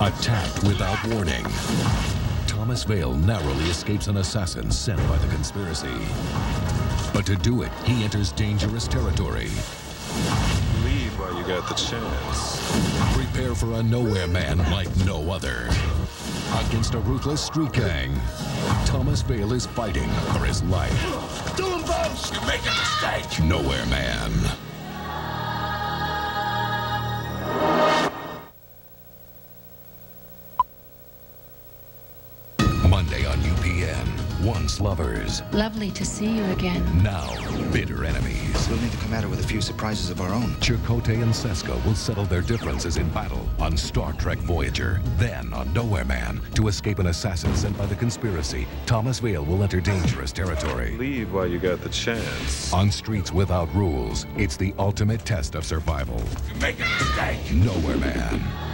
Attacked without warning. Thomas Veil narrowly escapes an assassin sent by the conspiracy. But to do it, he enters dangerous territory. Leave while you got the chance. Prepare for a nowhere man like no other. Against a ruthless street gang, Thomas Veil is fighting for his life. Do them both! You make a mistake! Nowhere Man. Monday on UPN. Once lovers, Lovely to see you again. now bitter enemies. We'll need to come at her with a few surprises of our own. Chakotay and Seska will settle their differences in battle on Star Trek Voyager. Then, on Nowhere Man, to escape an assassin sent by the conspiracy, Thomas Veil will enter dangerous territory. Leave while you got the chance. On Streets Without Rules, it's the ultimate test of survival. You make a mistake! Nowhere Man.